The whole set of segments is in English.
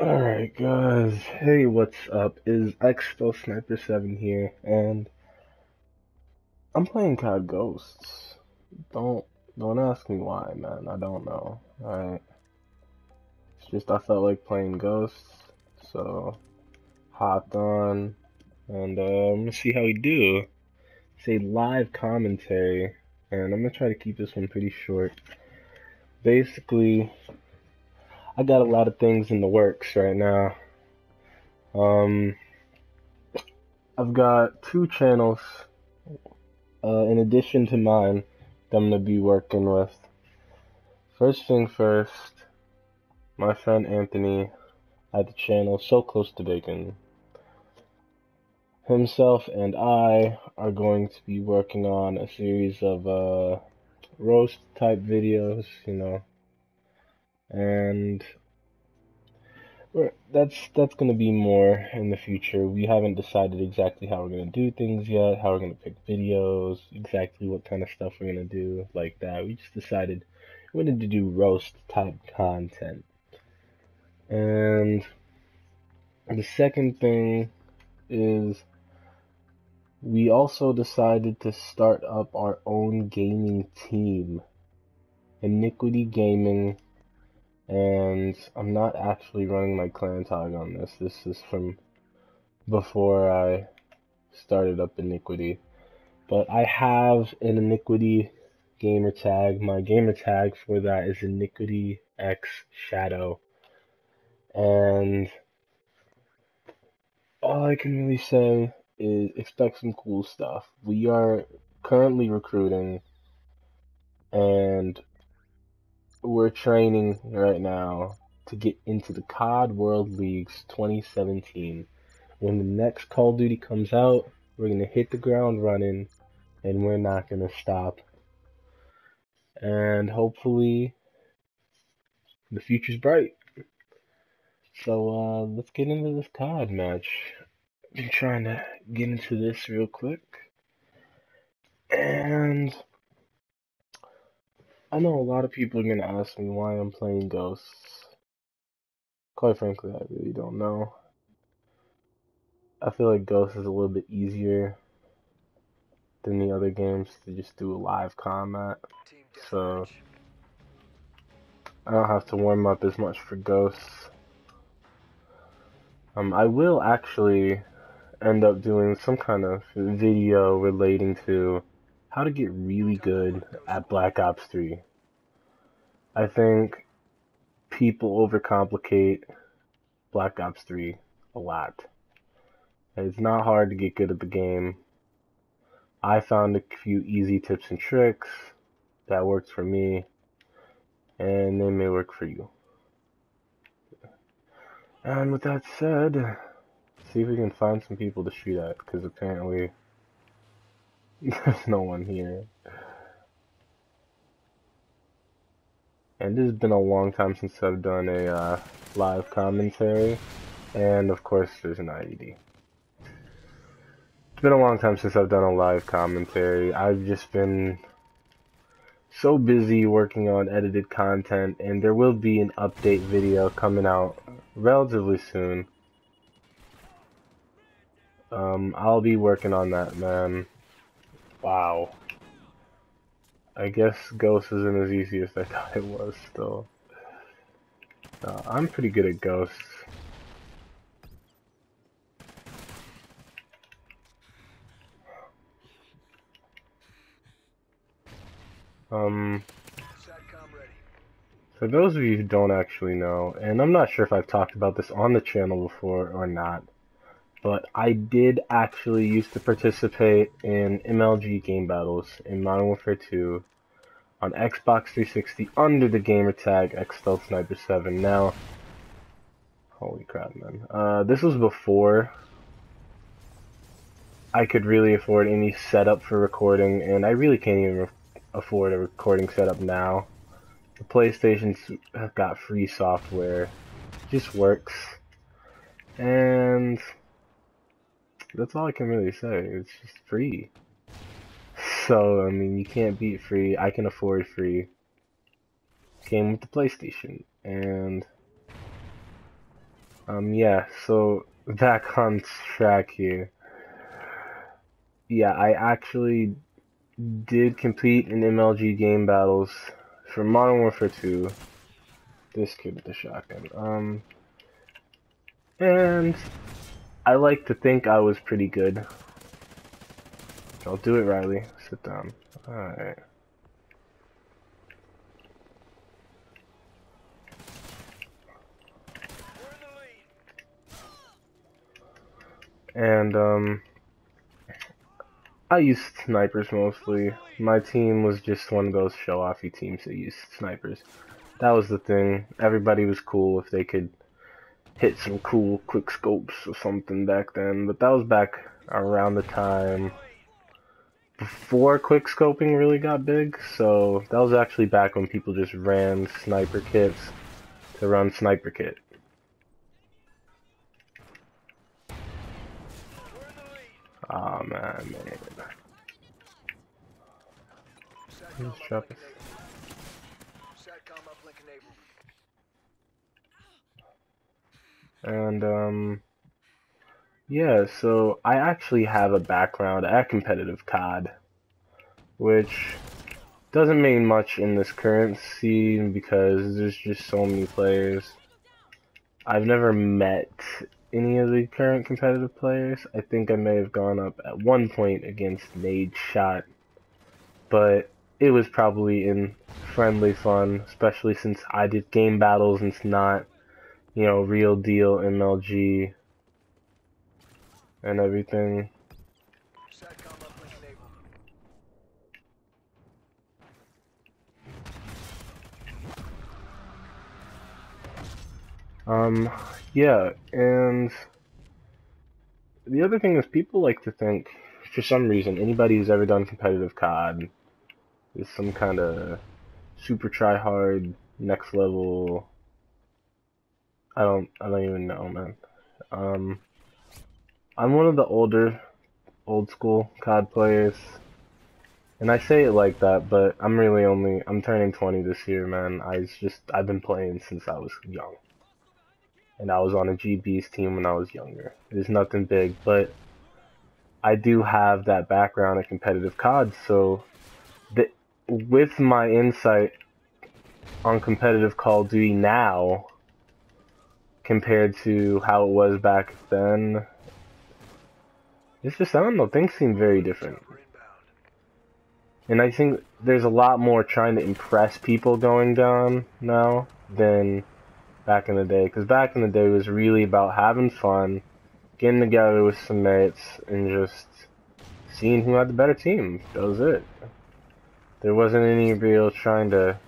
Alright guys, hey what's up, is Expo Sniper 7 here, and I'm playing COD Ghosts. Don't, don't ask me why, man, I don't know, alright? It's just I felt like playing Ghosts, so hopped on, and uh, I'm gonna see how we do. It's a live commentary, and I'm gonna try to keep this one pretty short. Basically, I got a lot of things in the works right now. Um, I've got two channels, uh, in addition to mine, that I'm gonna be working with. First thing first, my friend Anthony at the channel So Close to Bacon. Himself and I are going to be working on a series of uh, roast type videos, you know, and that's that's going to be more in the future. We haven't decided exactly how we're going to do things yet, how we're going to pick videos, exactly what kind of stuff we're going to do like that. We just decided we wanted to do roast type content. And the second thing is we also decided to start up our own gaming team. Iniquity Gaming and I'm not actually running my clan tag on this. This is from before I started up Iniquity. But I have an Iniquity gamer tag. My gamer tag for that is Iniquity X Shadow. And all I can really say is expect some cool stuff. We are currently recruiting and we're training right now to get into the COD World Leagues 2017. When the next Call of Duty comes out, we're to hit the ground running and we're not to stop. And hopefully, the future's bright. So, uh, let's get into this COD match. I've been trying to get into this real quick. And I know a lot of people are going to ask me why I'm playing Ghosts. Quite frankly, I really don't know. I feel like Ghosts is a little bit easier than the other games to just do a live combat. So, I don't have to warm up as much for Ghosts. Um, I will actually end up doing some kind of video relating to how to get really good at Black Ops 3. I think people overcomplicate Black Ops 3 a lot. It's not hard to get good at the game. I found a few easy tips and tricks that worked for me, and they may work for you. And with that said, see if we can find some people to shoot at, because apparently there's no one here. And it has been a long time since I've done a uh, live commentary, and of course there's an IED. It's been a long time since I've done a live commentary. I've just been so busy working on edited content, and there will be an update video coming out relatively soon. Um, I'll be working on that, man. Wow. I guess Ghost isn't as easy as I thought it was, still. Uh, I'm pretty good at Ghosts. Um, for those of you who don't actually know, and I'm not sure if I've talked about this on the channel before or not, but I did actually used to participate in MLG game battles in Modern Warfare 2 on Xbox 360 under the gamer tag XStealth Sniper 7. Now, holy crap, man. Uh, this was before I could really afford any setup for recording, and I really can't even afford a recording setup now. The PlayStation's have got free software, it just works, and that's all I can really say. It's just free. So, I mean, you can't beat free. I can afford free. Came with the PlayStation. And Um, yeah, so back on track here. Yeah, I actually did compete in MLG game battles for Modern Warfare 2. This kid with the shotgun. Um, and I like to think I was pretty good. I'll do it, Riley. Sit down. Alright. And, um, I used snipers mostly. My team was just one of those show-offy teams that used snipers. That was the thing. Everybody was cool if they could hit some cool quick scopes or something back then. But that was back around the time before quick scoping really got big. So that was actually back when people just ran sniper kits to run sniper kit. Oh man, man. Let's drop it. And um yeah, so I actually have a background at competitive COD, which doesn't mean much in this current scene because there's just so many players. I've never met any of the current competitive players. I think I may have gone up at one point against Nadeshot, but it was probably in friendly fun, especially since I did game battles and it's not, you know, real deal MLG and everything. Um, yeah, and the other thing is people like to think, for some reason, anybody who's ever done competitive COD is some kind of super try hard, next level. I don't, I don't even know, man. Um, I'm one of the older, old school COD players. And I say it like that, but I'm really only, I'm turning 20 this year, man. I just, I've been playing since I was young and I was on a GB's team when I was younger. It's nothing big, but I do have that background in competitive COD, so the, with my insight on competitive Call of Duty now compared to how it was back then, it's just, I don't know, things seem very different. And I think there's a lot more trying to impress people going down now than back in the day. Because back in the day was really about having fun, getting together with some mates, and just seeing who had the better team. That was it. There wasn't any real trying to,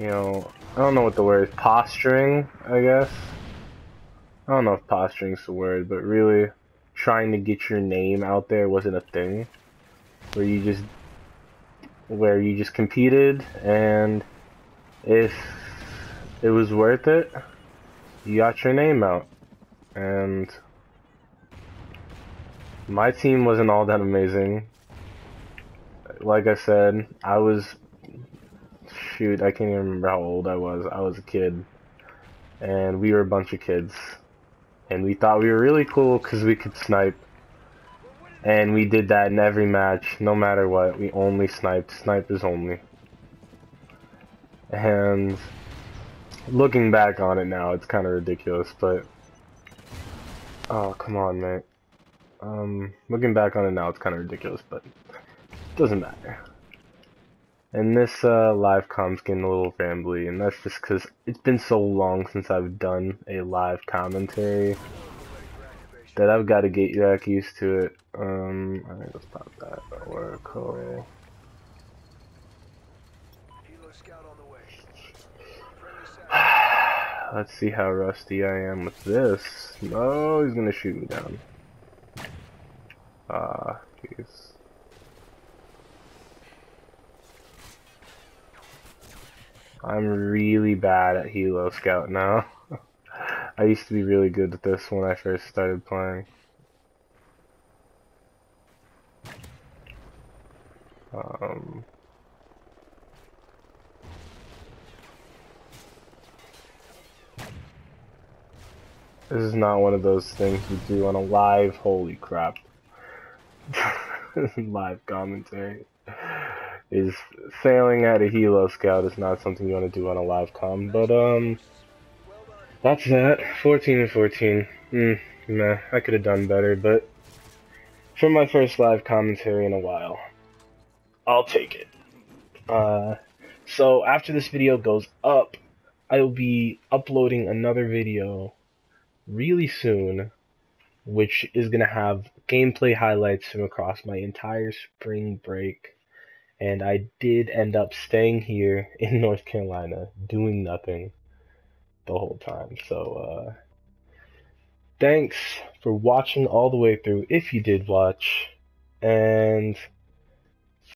you know, I don't know what the word is, posturing, I guess. I don't know if posturing's the word, but really trying to get your name out there wasn't a thing. Where you just, where you just competed and if it was worth it, you got your name out. And my team wasn't all that amazing. Like I said, I was shoot, I can't even remember how old I was. I was a kid. And we were a bunch of kids. And we thought we were really cool because we could snipe. And we did that in every match, no matter what. We only sniped. Snipers only. And looking back on it now, it's kind of ridiculous, but... Oh, come on, mate. Um, looking back on it now, it's kind of ridiculous, but doesn't matter. And this uh, live com's getting a little rambly, and that's just because it's been so long since I've done a live commentary that I've got to get back used to it. Um, I think let's pop that. Oracle. Let's see how rusty I am with this. Oh, he's gonna shoot me down. Ah, jeez. I'm really bad at Helo Scout now. I used to be really good at this when I first started playing. Um... This is not one of those things you do on a live. Holy crap! live commentary is failing at a helo scout is not something you want to do on a live com. But um, that's that. 14 and 14. Mm, meh. I could have done better, but for my first live commentary in a while, I'll take it. Uh, so after this video goes up, I will be uploading another video really soon, which is gonna have gameplay highlights from across my entire spring break and I did end up staying here in North Carolina doing nothing the whole time. So, uh, thanks for watching all the way through if you did watch, and